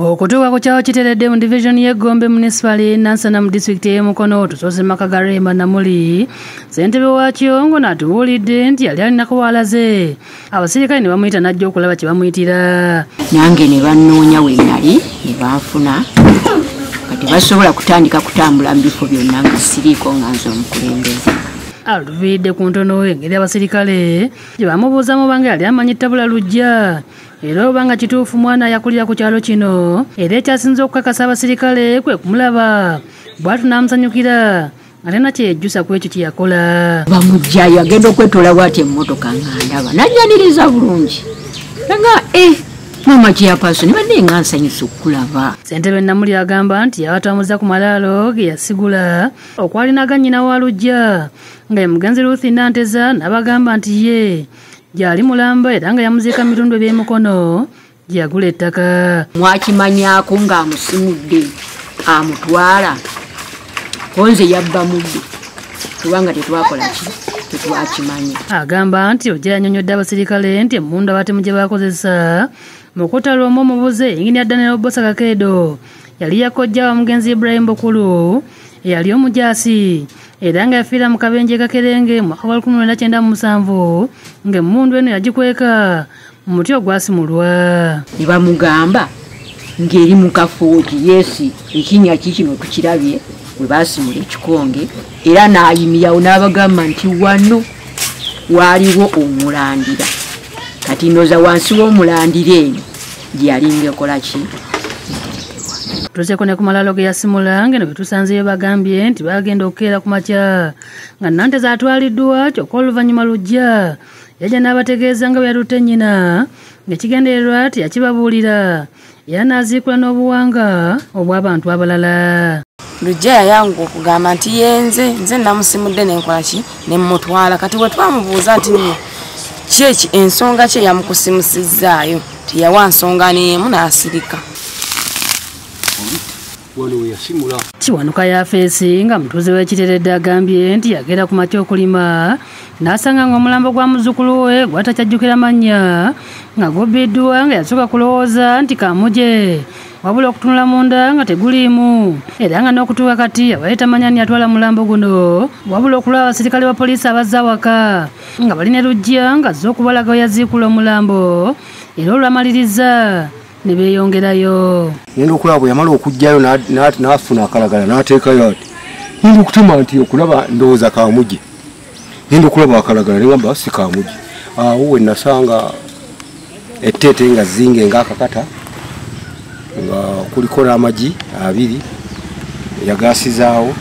okutuuka ku kyawo kiteredde mu divisioni y'eggombe munisipale nansana mu disitulikiti ey'emukono tusoose maka ga remba namuli ssentebe waakyo ngo naatubuulidde nti yali alinako waalaze abasirikale ne bamuyita n'ajja okulaba kye bamuyitira. Nange ne bannoonya we nali ne banfuna kati basobola kutandika kutambula mu bifo byonna nga siriiko nga nze omukulembeze. Aluviiridde ku ntono engeri abasirikale. Gye bamubuuzamu obanga yali amanyi ttabula lujja era obanga kituufu mwana yakulira ku kyalo kino era ekyasinza okukakasa abasirikale kwe kumulaba. Bwatu n'amusanyukira ate nakyeyejjusa ku ekyo kye yakola. Bamugjayo agenda okwetoola bwati emmotoka nga ndaba. Najjaniriza bulungi. Nga e mama kyapaso ne badde nga nsanyusa okukulaba ssentebe namuli agamba nti yabatamuza ku malaalo ge yasigula. Okwalinaga nnyina wa lujja nga ye mugenzi ruthi nanteza n'abagamba nti ye gyali mulamba era nga yamuziika mu bitundu eby'emikono gye yagula ettaka. Mwakimanyako ng'amusimudde amutwala. Konze yabba mudde kubanga tetwakola ki? Tetwakimanya. Agamba nti ojja yanyonyodde abasirikale nti emmundu abatemu gye bakozesa mu kutala omu omubuze engini daniel bosa kakeedo yali yakojja wa mugenzi ibrahim bukulu eyali omujaasi era nga yafiira mu kabenje kakerenge mwaka wa 1997 ng'emmundu eno yagikweka mu muti ogwasimulwa. Ne bamugamba ng'eri mu kafuuti yesi ekinnya kikino tukirabye? Bwe basimula ekikonge era n'ayimirawo n'abagamba nti wano waaliwo omulandira. Kati ndoza wansi w'omulandira eno gyeyalinga ekola ki tuseeko ne ku malaalo ge yasimula ngeno bwe tusanzeyo bagambye nti bagenda okukeera ku makya. Nga nanteza atwaliddwa kyokka oluvannyuma lujja. Yajja n'abategeeza nga bwe yalutte nnyina ng'ekigendererwa teyakibabuulira. Era n'aziikula n'obuwanga obw'abantu abalala. Lujja yayanga okugamba nti yenze nze namusimudde nenkola ki? Nemutwala kati bwe twamubuuza nti nno kyeki ensonga kye yamukusimusizaayo teyawa nsonga neemu n'asirika wano weyasimula kiwanuka yafeesi nga mutuuze w'ekiteredde agambye nti yagenda ku makya okulima n'asanga ng'omulambo gwa muzzukulu we gwatakyajjukira mannya nga gubbiddwa nga yasooka kulowooza nti kamuje wabula okutunula munda nga teguliimu. Era nga n'okutuuka kati abaye tamanya ni yatwala mulambo guno wabula okulaba abasirikale ba poliisi abazza awaka nga balina lujja nga zze okubalaga we yaziikula omulambo era olwamaliriza ne beeyongerayo. Ngenda okulaba bwe yamala okugjayo n'afuna akalagala n'ateekayo ati ngenda okutema nti okulaba ndowooza kamugi ngenda okulaba akalagala negamba si kamugi awo we nasanga etteete nga zinge ngaakakata nga kuliko n'amagi abiri yagaasizaawo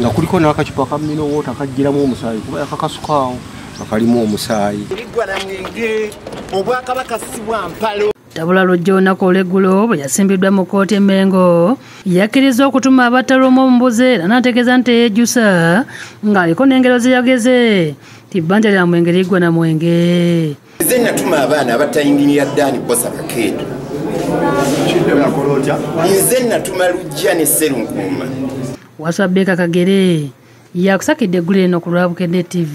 nga kuliko n'akacupa ka minowoota kajjiramu omusaayi kuba yakakasukaawo akalimu omusaayi. Liggwa na mwenge obwakabaka si bwa mpalo tabula lujja olunaku olweggulo bwe yasimbiddwa mu kkooti emengo yakkiriza okutuma abattalwamu omubuze era n'ategeeza nti teyejjusa ng'aliko n'engero ze yageze. Ti bbanja lya mwenge liggwa na mwenge. Nze natuma abaana abatayingirira ddaani bosa kakeedo nze natuma lujja ne serunkuuma waswa beeka kagere yakusakidde eggulu eno ku lwabukedde tv